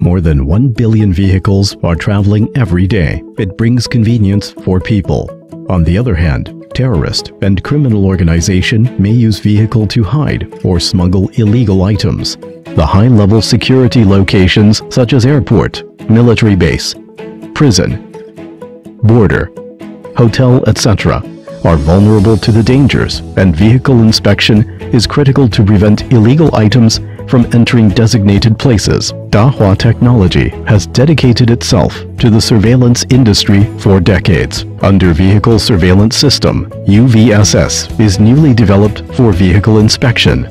More than 1 billion vehicles are traveling every day. It brings convenience for people. On the other hand, terrorist and criminal organization may use vehicle to hide or smuggle illegal items. The high-level security locations such as airport, military base, prison, border, hotel, etc. are vulnerable to the dangers and vehicle inspection is critical to prevent illegal items from entering designated places. Dahua Technology has dedicated itself to the surveillance industry for decades. Under Vehicle Surveillance System, UVSS is newly developed for vehicle inspection.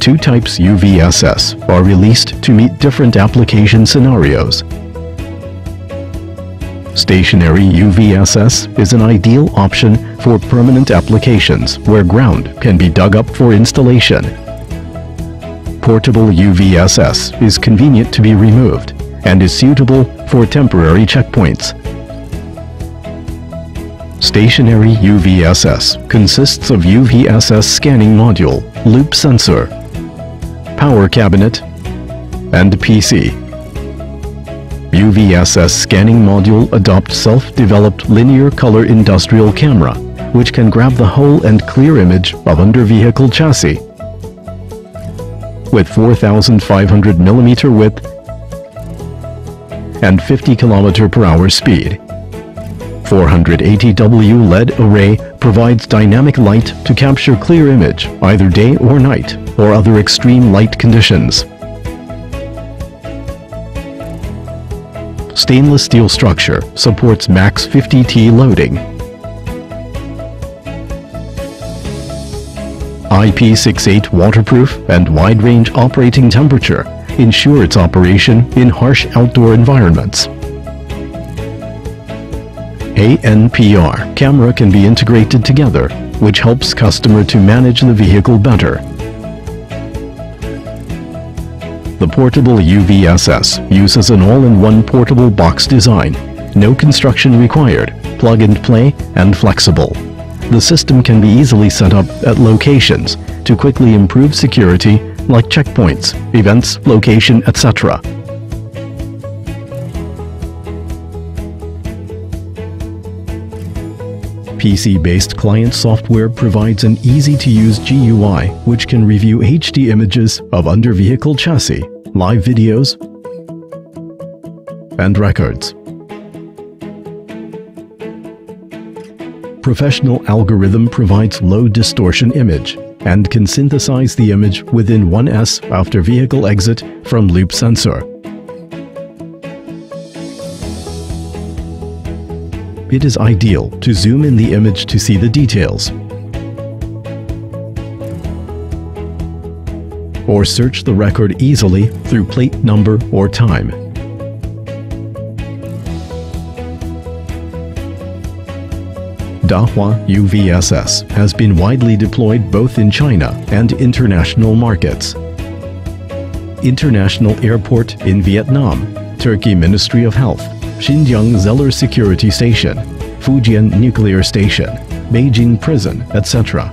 Two types UVSS are released to meet different application scenarios. Stationary UVSS is an ideal option for permanent applications where ground can be dug up for installation. Portable UVSS is convenient to be removed and is suitable for temporary checkpoints. Stationary UVSS consists of UVSS scanning module, loop sensor, power cabinet, and PC. UVSS scanning module adopts self-developed linear color industrial camera, which can grab the whole and clear image of under-vehicle chassis. With 4,500 millimeter width and 50 km per hour speed. 480W LED array provides dynamic light to capture clear image either day or night or other extreme light conditions. stainless steel structure supports max 50T loading. IP68 waterproof and wide-range operating temperature ensure its operation in harsh outdoor environments. ANPR camera can be integrated together, which helps customer to manage the vehicle better. The portable UVSS uses an all-in-one portable box design, no construction required, plug-and-play, and flexible. The system can be easily set up at locations to quickly improve security like checkpoints, events, location, etc. PC-based client software provides an easy-to-use GUI which can review HD images of under-vehicle chassis, live videos, and records. Professional algorithm provides low distortion image and can synthesize the image within 1s after vehicle exit from loop sensor. it is ideal to zoom in the image to see the details. Or search the record easily through plate number or time. Dahua UVSS has been widely deployed both in China and international markets. International Airport in Vietnam, Turkey Ministry of Health, Xinjiang Zeller Security Station, Fujian Nuclear Station, Beijing Prison, etc.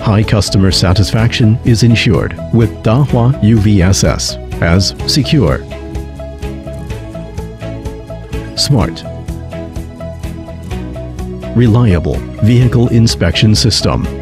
High customer satisfaction is ensured with Dahua UVSS as secure, smart, reliable vehicle inspection system